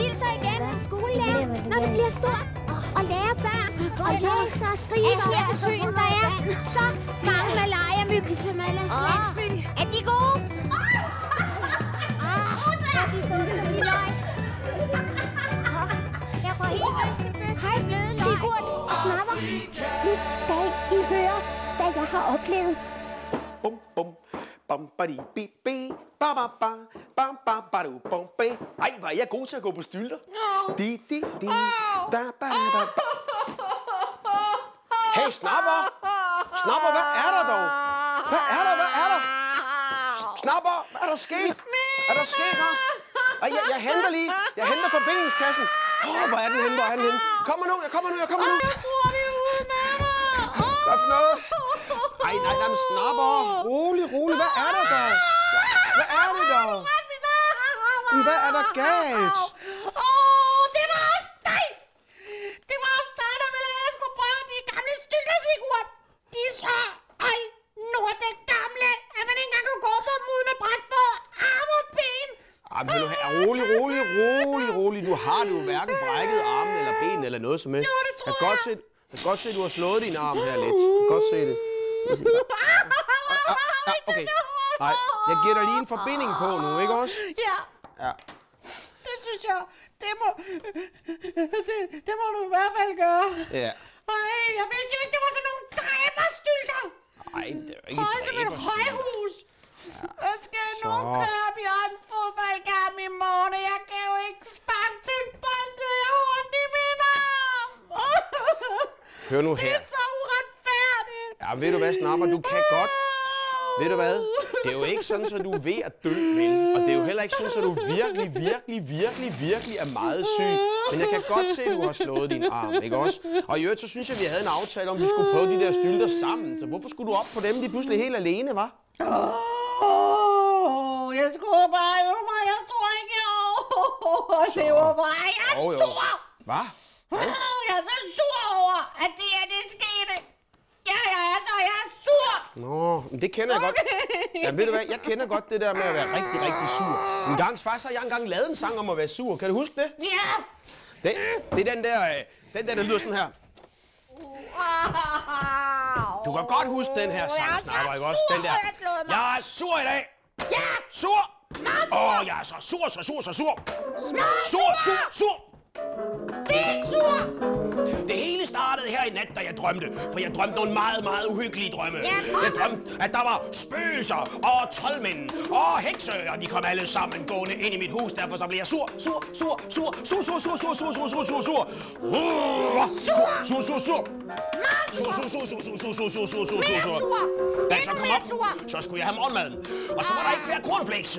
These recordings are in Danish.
hilser igen. Skolelærer, når du bliver stor. Og lærer børn. Og læser og skriver. Her på søen, der er så mange malariamyg til Malers landsby. Er de gode? Ah, hvor de dufter de løg. Jeg får helt Østebøf. Hej, Sigurd og Snapper. Nu skal I høre, hvad jeg har oplevet. Bum, bum. Bam, badi, bi, bi. Ba, ba, ba. Bam, ba, ba, du, bum, bi. Ej, er jeg god til at gå på stylter. Di, di, di. Da, ba, da, ba. Hey, Snapper! Snapper, hvad er der dog? Hvad er der? Hvad er der? Snapper, hvad er der sket? Er der sket her? Ej, jeg, jeg henter lige. Jeg henter forbindingskassen. Åh, oh, hvor er den henne? Hvor er den henne? Kommer nu, jeg kommer nu, jeg kommer nu. Jeg tror, det er ude med mig. Hvad for noget? Ej, nej, nej, men snapper. Rolig, rolig. Hvad er der dog? Hvad er det dog? Men hvad er der galt? Åh, det var også dig! Det var også dig, der ville have, at jeg skulle prøve de gamle stylter, Sigurd. De er så ej, gamle, at man ikke engang gå på dem uden at brække på arm og ben. Ej, men vil du have, rolig, rolig, rolig, rolig. Du har det jo hverken brækket armen eller ben eller noget som helst. Jo, det tror jeg. Kan godt se, jeg kan godt se, at du har slået din arm her lidt. Jeg kan godt se det. Okay. Nej, jeg giver dig lige en forbinding på nu, ikke også? Ja, Ja. det synes jeg, det må, det, det må du i hvert fald gøre. Ja. Ej, jeg vidste jo ikke, det var sådan nogle dræberstylter. Ej, det er ikke Høj som et højhus. Jeg skal Så. nu køre op i en fodboldkamp i morgen, og jeg kan jo ikke sparke til en bold, når jeg har ondt i min arm. Hør nu Det her. er så. Ja, ved du hvad, Snapper, du kan godt. Ved du hvad? Det er jo ikke sådan, at du er ved at dø, vel? Og det er jo heller ikke sådan, at du virkelig, virkelig, virkelig, virkelig er meget syg. Men jeg kan godt se, at du har slået din arm, ikke også? Og i øvrigt, så synes jeg, vi havde en aftale om, at vi skulle prøve de der stylter sammen. Så hvorfor skulle du op på dem lige pludselig helt alene, var? Åh, jeg skulle bare øve mig. Jeg tror ikke, jeg Det var bare, jeg er jo. sur. Hvad? Åh, Jeg er så sur over, at det her, det skete. Ja, jeg er så, jeg er sur. Nå, men det kender jeg godt. Ja, ved du hvad, jeg kender godt det der med at være rigtig, rigtig sur. En gang, faktisk har jeg engang lavet en sang om at være sur. Kan du huske det? Ja. Det, det er den der, øh, den der, der lyder sådan her. Du kan godt huske den her er sang, så Snapper, ikke også? Den der. jeg er sur i dag. Ja. Sur. Åh, jeg er så sur, så sur, så sur. Sur, sur, sur. Vildt sur. Det hele startede her i nat, da jeg drømte. For jeg drømte nogle meget, meget uhyggelige drømme. Ja, jeg drømte, at der var spøgelser og troldmænd og hekse, og de kom alle sammen gående ind i mit hus. Derfor så blev jeg sur, sur, sur, sur, sur, sur, sur, sur, sur, sur, sur, sur, sur. Uh, Sur, sur, sur, sur. Sur, sur, sur, sur, sur, sur, sur, sur, sur, sur, sur, sur. Da jeg så kom op, så skulle jeg have morgenmaden. Og så var der ikke flere cornflakes.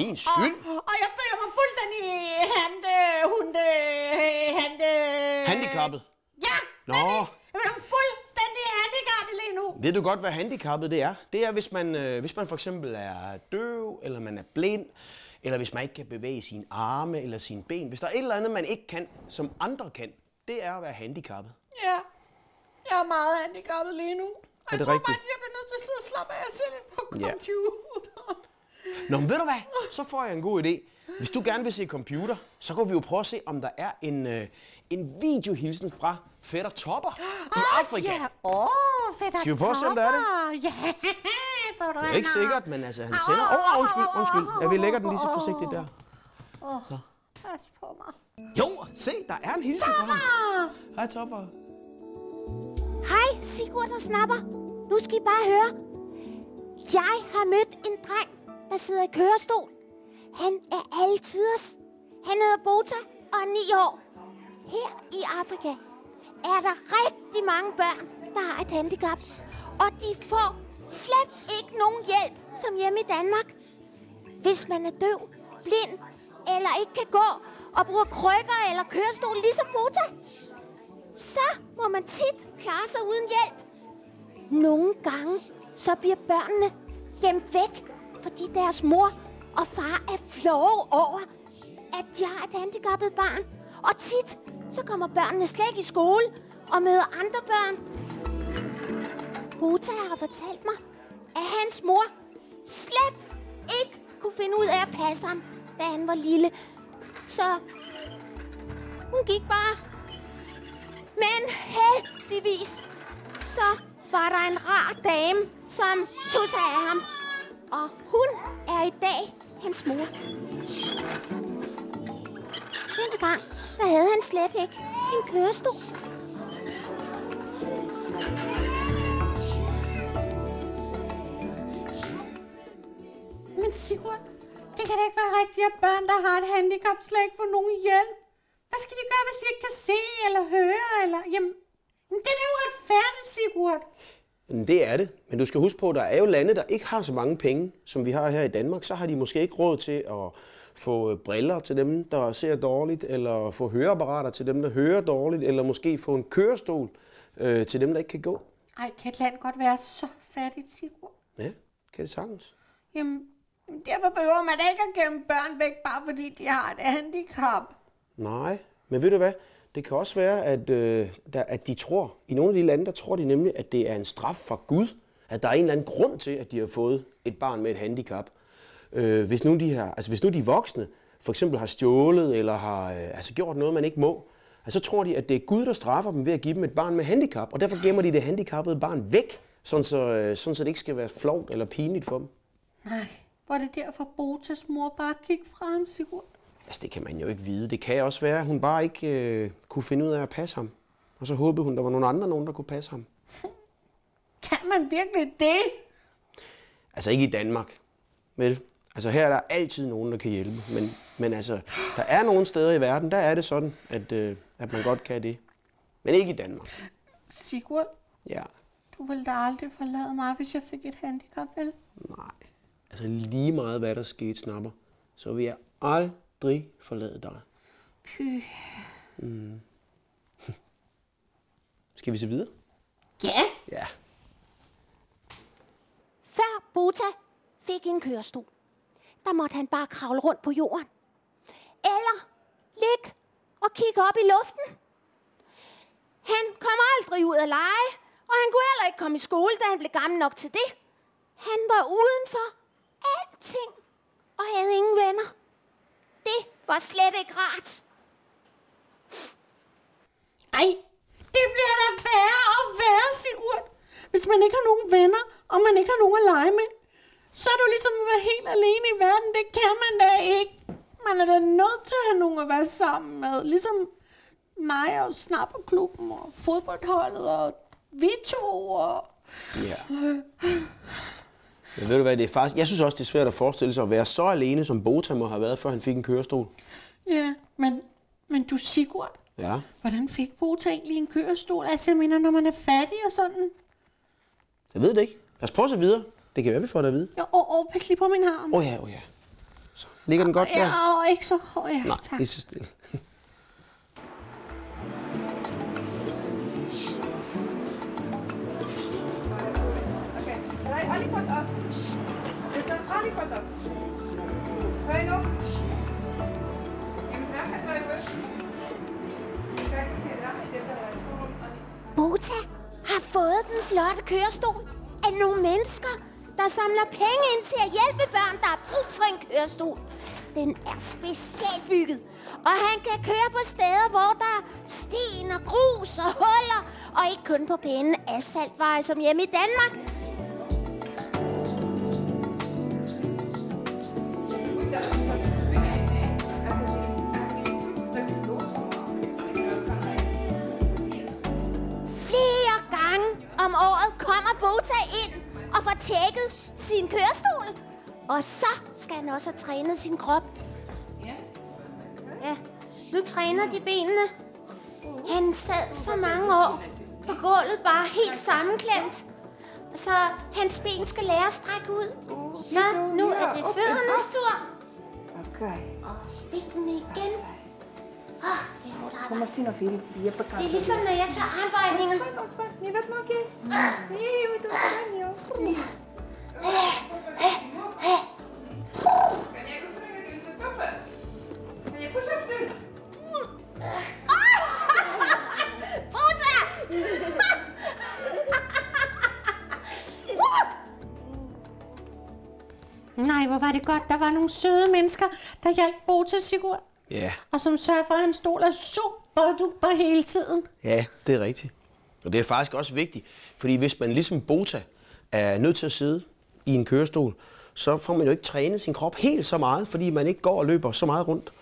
Min skyld? Og, og jeg føler mig fuldstændig hande, hunde, hande... Handicappet. Ja, Nå. Jeg føler mig fuldstændig handicappet lige nu. Ved du godt, hvad handicappet det er? Det er, hvis man, øh, hvis man for eksempel er døv, eller man er blind, eller hvis man ikke kan bevæge sine arme eller sine ben. Hvis der er et eller andet, man ikke kan, som andre kan, det er at være handicappet. Ja, jeg er meget handicappet lige nu. Er jeg det tror rigtigt? faktisk, jeg bliver nødt til at sidde og slappe af og se lidt på Ja. Nå, men ved du hvad? Så får jeg en god idé. Hvis du gerne vil se computer, så kan vi jo prøve at se, om der er en, øh, en videohilsen fra Fætter Topper i Afrika. Ja, åh, oh, fedt Skal vi prøve at se, om der er det? Ja, tror du, Det er ikke sikkert, men altså, han sender... Åh, oh, undskyld, undskyld. Ja, vi lægger den lige så forsigtigt der. Pas på mig. Jo, se, der er en hilsen fra ham. Hej, Topper. Hej, Sigurd og Snapper. Nu skal I bare høre. Jeg har mødt en dreng, der sidder i kørestol. Han er altiders. Han hedder Bota og er 9 år. Her i Afrika er der rigtig mange børn, der har et handicap. Og de får slet ikke nogen hjælp, som hjemme i Danmark. Hvis man er døv, blind eller ikke kan gå og bruger krykker eller kørestol ligesom Bota, så må man tit klare sig uden hjælp. Nogle gange så bliver børnene gemt væk, fordi deres mor og far er flove over, at de har et handicappet barn. Og tit så kommer børnene slet ikke i skole og møder andre børn. Bota har fortalt mig, at hans mor slet ikke kunne finde ud af at passe ham, da han var lille. Så hun gik bare. Men heldigvis, så var der en rar dame, som tog sig af ham. Og hun er i dag hans mor. Dengang, der havde han slet ikke en kørestol. Men Sigurd, det kan da ikke være rigtigt, at børn, der har et handicap, slet ikke får nogen hjælp. Hvad skal de gøre, hvis de ikke kan se eller høre? Eller... Jamen, det er jo retfærdigt, Sigurd. Men Det er det, men du skal huske på, at der er jo lande, der ikke har så mange penge, som vi har her i Danmark. Så har de måske ikke råd til at få øh, briller til dem, der ser dårligt, eller få høreapparater til dem, der hører dårligt, eller måske få en kørestol øh, til dem, der ikke kan gå. Ej, kan et land godt være så fattigt, Sigurd? Ja, kan det sagtens. Jamen, derfor behøver man ikke at gemme børn væk, bare fordi de har et handicap. Nej, men ved du hvad? Det kan også være, at, øh, der, at de tror, i nogle af de lande, der tror de nemlig, at det er en straf fra Gud, at der er en eller anden grund til, at de har fået et barn med et handicap. Øh, hvis, nu de her, altså hvis nu de voksne for eksempel har stjålet eller har øh, altså gjort noget, man ikke må, altså, så tror de, at det er Gud, der straffer dem ved at give dem et barn med handicap, og derfor gemmer de det handicappede barn væk, sådan så, øh, sådan så det ikke skal være flovt eller pinligt for dem. Nej, var det derfor Botas mor bare gik fra ham, Sigurd? Altså, det kan man jo ikke vide. Det kan også være, at hun bare ikke øh, kunne finde ud af at passe ham. Og så håbede hun, der var nogle andre, nogen, der kunne passe ham. Kan man virkelig det? Altså ikke i Danmark, vel? Altså her er der altid nogen, der kan hjælpe. Men, men altså, der er nogle steder i verden, der er det sådan, at, øh, at man godt kan det. Men ikke i Danmark. Sigurd, Ja, du ville da aldrig forlade mig, hvis jeg fik et handicap, vel? nej. Altså lige meget, hvad der skete, snapper, så vil jeg aldrig forlade dig. Py. Skal vi se videre? Ja, Ja. Før Bota fik en kørestol, der måtte han bare kravle rundt på jorden. Eller ligge og kigge op i luften. Han kom aldrig ud at lege, og han kunne heller ikke komme i skole, da han blev gammel nok til det. Han var uden for alting og havde ingen venner. Det var slet ikke rart. ej, det bliver da værre og værre, Sigurd. Hvis man ikke har nogen venner, og man ikke har nogen at lege med, så er du ligesom at være helt alene i verden. Det kan man da ikke. Man er da nødt til at have nogen at være sammen med. Ligesom mig og Snapperklubben og fodboldholdet og vi to og... Ja. Men ved du hvad, det er faktisk, jeg synes også, det er svært at forestille sig at være så alene, som Bota må have været, før han fik en kørestol. Ja, men, men du Sigurd, Ja. hvordan fik Bota egentlig en kørestol? Altså, jeg mener, når man er fattig og sådan. Jeg ved det ikke. Lad os prøve se videre. Det kan være, vi får det at vide. Ja, og, og pas lige på min arm. Åh oh, ja, åh oh, ja. Så ligger den godt der? Ja, og ikke så høj. Ja, Nej, tak. lige så stille. Der kan der er dem, der er i skolen, og de- Bota har fået den flotte kørestol af nogle mennesker, der samler penge ind til at hjælpe børn, der har brug for en kørestol. Den er specialbygget, og han kan køre på steder, hvor der er sten og grus og huller, og ikke kun på pæne asfaltveje som hjemme i Danmark. Bota ind og får tjekket sin kørestol. Og så skal han også have trænet sin krop. Ja, nu træner de benene. Han sad så mange år på gulvet bare helt sammenklemt. Så hans ben skal lære at strække ud. Så nu er det føddernes tur. Okay. Og benene igen. Det er sig noget fedt. Jeg Det er ligesom, når jeg tager armbøjninger. Nie wird mogę. Nie, to nie. Nie puszczaj Bota! Nej, hvor var det godt. Der var nogle søde mennesker, der hjalp Bo til Sigurd. Ja, Og som sørger for, at han stol er super duper hele tiden. ja, det er rigtigt. Og det er faktisk også vigtigt, fordi hvis man ligesom Bota er nødt til at sidde i en kørestol, så får man jo ikke trænet sin krop helt så meget, fordi man ikke går og løber så meget rundt,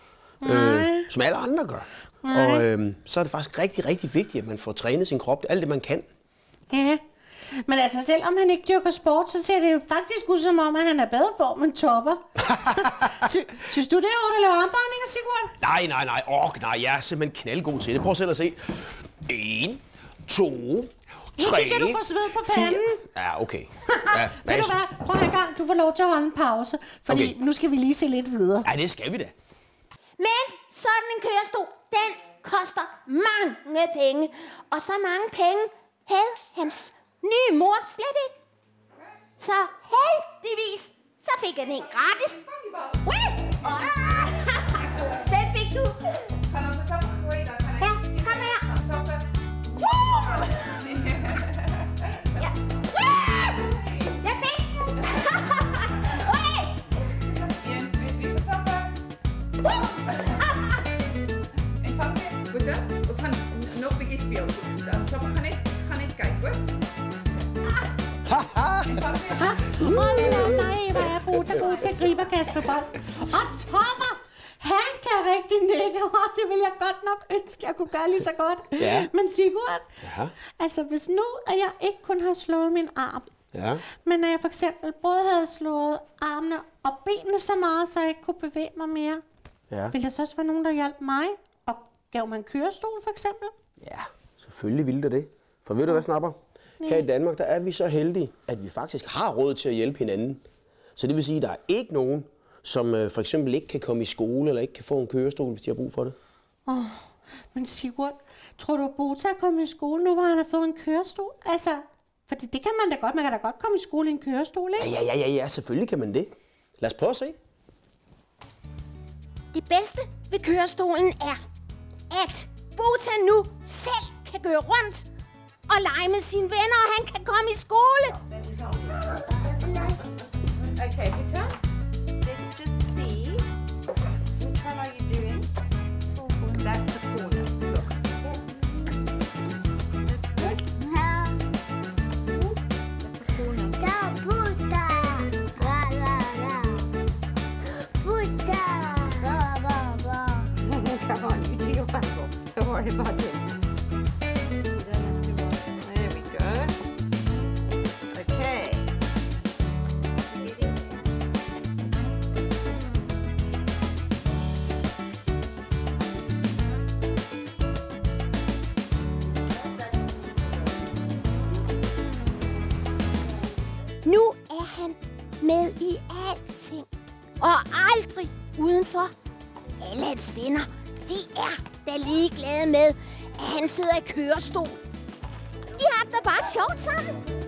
øh, som alle andre gør. Og øh, så er det faktisk rigtig, rigtig vigtigt, at man får trænet sin krop, alt det man kan. Ja. Men altså, selvom han ikke dyrker sport, så ser det jo faktisk ud som om, at han er bedre form end topper. Sy- synes du, det er hårdt at lave armbøjninger, Sigurd? Nej, nej, nej. Åh, nej, jeg er simpelthen knaldgod til det. Prøv selv at se. En, to, tre, synes jeg, du får sved på panden. Ja, okay. Ja, Ved du hvad? Prøv en gang, du får lov til at holde en pause. Fordi Okay. nu skal vi lige se lidt videre. Ja, det skal vi da. Men sådan en kørestol, den koster mange penge. Og så mange penge havde hans nye mor slet ikke. Så heldigvis, så fik han en gratis. Ui! Ønske, jeg kunne gøre lige så godt. Ja. Men Sigurd, Ja. altså hvis nu, at jeg ikke kun har slået min arm, Ja. men at jeg for eksempel både havde slået armene og benene så meget, så jeg ikke kunne bevæge mig mere, Ja. ville der så også være nogen, der hjalp mig? Og gav mig en kørestol for eksempel? Ja, selvfølgelig ville det det. For ved du hvad, Snapper? Her i Danmark, der er vi så heldige, at vi faktisk har råd til at hjælpe hinanden. Så det vil sige, at der er ikke nogen, som øh, for eksempel ikke kan komme i skole, eller ikke kan få en kørestol, hvis de har brug for det. Åh, men Sigurd, tror du, at Bota er kommet i skole nu, hvor han har fået en kørestol? Altså, fordi det kan man da godt. Man kan da godt komme i skole i en kørestol, Ja, ikke? ja, ja, ja, ja, selvfølgelig kan man det. Lad os prøve at se. Det bedste ved kørestolen er, at Bota nu selv kan køre rundt og lege med sine venner, og han kan komme i skole. Okay, Peter. Let's worry about it. There we go. Okay. Nu er han med i alting. Og aldrig udenfor. Alle hans venner, med, at han sidder i kørestol. De har det da bare sjovt sammen.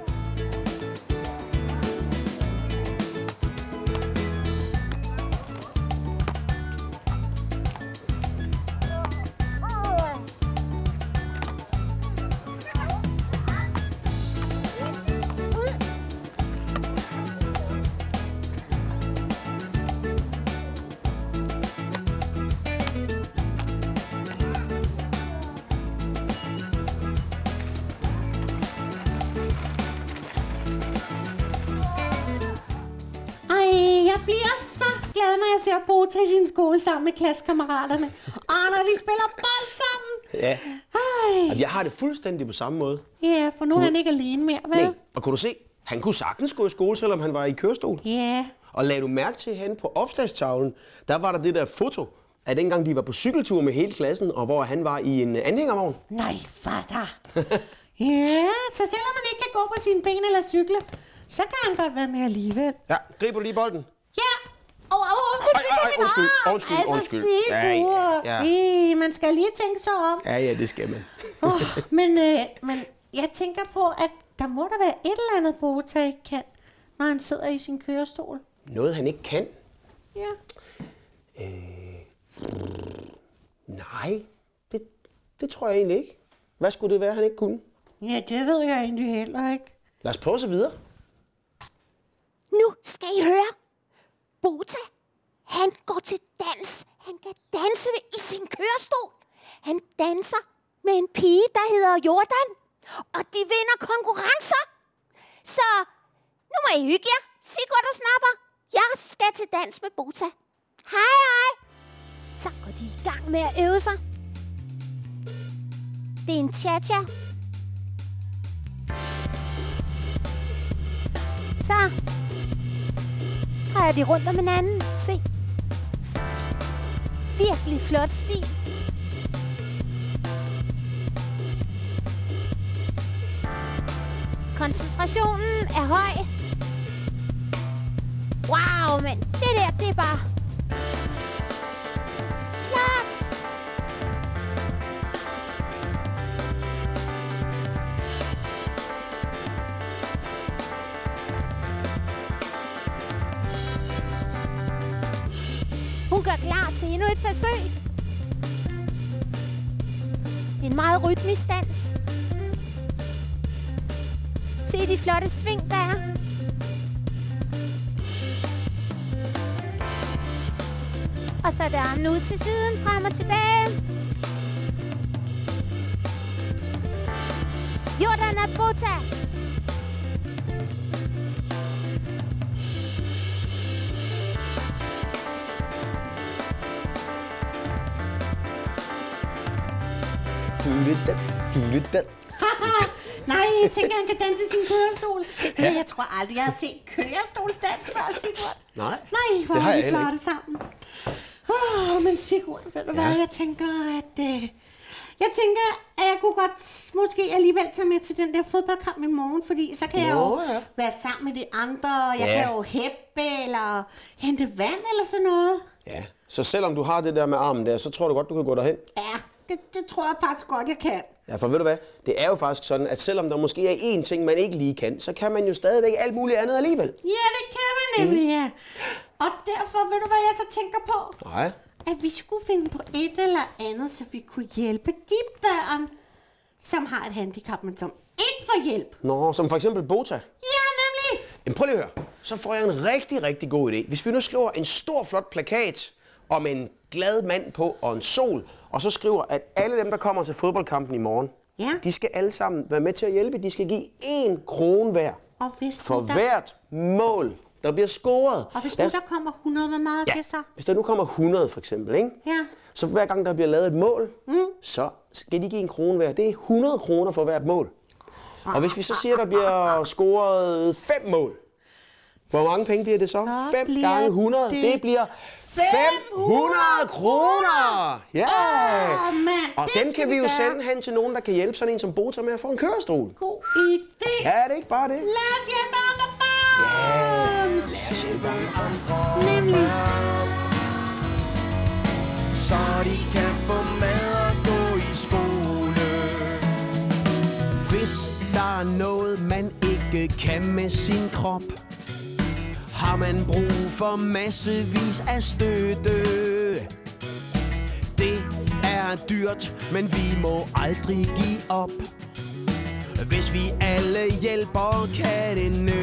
I sin skole sammen med klassekammeraterne. Og når de spiller bold sammen. Ja. Ej, jeg har det fuldstændig på samme måde. ja, for nu er han ikke alene mere, vel? Nej. Og kunne du se, han kunne sagtens gå i skole, selvom han var i kørestol. Ja, Og lagde du mærke til hen på opslagstavlen, der var der det der foto af dengang de var på cykeltur med hele klassen, og hvor han var i en anhængervogn. nej, fatter. ja, så selvom man ikke kan gå på sine ben eller cykle, så kan han godt være med alligevel. Ja, griber du lige bolden? Ja, og, og, og, Ej, ej, ej, undskyld, undskyld, altså, undskyld. Sigurd. Ja, ja, ja. Man skal lige tænke sig om. Ja, ja, det skal man. Oh, men, øh, men jeg tænker på, at der må der være et eller andet, Bota ikke kan, når han sidder i sin kørestol. Noget, han ikke kan? Ja. Nej, det, det tror jeg egentlig ikke. Hvad skulle det være, han ikke kunne? Ja, det ved jeg egentlig heller ikke. Lad os prøve så videre. Nu skal I høre. Bota, han går til dans. Han kan danse i sin kørestol. Han danser med en pige, der hedder Jordan. Og de vinder konkurrencer. Så nu må I hygge jer. Sigurd og Snapper. Jeg skal til dans med Bota. Hej, hej. Så går de i gang med at øve sig. Det er en cha-cha. Så drejer de rundt om hinanden. Se. Virkelig flot sti. Koncentrationen er høj. Wow, men det der, det er bare... forsøg. En meget rytmisk dans. Se de flotte sving, der er. Og så der armen ud til siden, frem og tilbage. Jordan er Nej, jeg tænker, han kan danse i sin kørestol. Ja. Jeg tror aldrig, jeg har set kørestolsdans før, Sigurd. Nej, Nej, hvor det har er jeg flotte sammen. Åh, oh, men Sigurd, ved du ja. hvad, jeg tænker, at... Øh, jeg tænker, at jeg kunne godt måske alligevel tage med til den der fodboldkamp i morgen, fordi så kan jeg jo Nå, ja. være sammen med de andre, og jeg Ja. kan jo hæppe eller hente vand eller sådan noget. Ja, så selvom du har det der med armen der, så tror du godt, du kan gå derhen? Ja, det, det tror jeg faktisk godt, jeg kan. Ja, for ved du hvad? Det er jo faktisk sådan, at selvom der måske er én ting, man ikke lige kan, så kan man jo stadigvæk alt muligt andet alligevel. Ja, det kan man nemlig, ja. Og derfor, ved du hvad jeg så tænker på? Nej. At vi skulle finde på et eller andet, så vi kunne hjælpe de børn, som har et handicap, men som ikke får hjælp. Nå, som for eksempel Bota. Ja, nemlig. Jamen prøv lige at høre. Så får jeg en rigtig, rigtig god idé. Hvis vi nu skriver en stor, flot plakat om en glad mand på og en sol, og så skriver, at alle dem, der kommer til fodboldkampen i morgen, Ja. de skal alle sammen være med til at hjælpe. De skal give én krone hver Og hvis, for der, hvert mål, der bliver scoret. og hvis nu der kommer 100, hvor meget Ja, det så? hvis der nu kommer 100 for eksempel, ikke? Ja. så hver gang der bliver lavet et mål, mm. så skal de give en krone hver. Det er 100 kroner for hvert mål. Og hvis vi så siger, at der bliver scoret fem mål, hvor mange penge bliver det så? Så 5 bliver gange 100. Det, det det bliver 500 kroner! Ja! Åh, mand, Og dem kan vi jo gøre. sende hen til nogen, der kan hjælpe sådan en som Bota med at få en kørestol. God idé. Ja, er det ikke bare det? Lad os hjælpe andre børn. Lad os hjælpe andre. Nemlig. så de kan få mad og gå i skole. Hvis der er noget, man ikke kan med sin krop, har man brug for massevis af støtte. Det er dyrt, men vi må aldrig give op. Hvis vi alle hjælper, kan det nytte.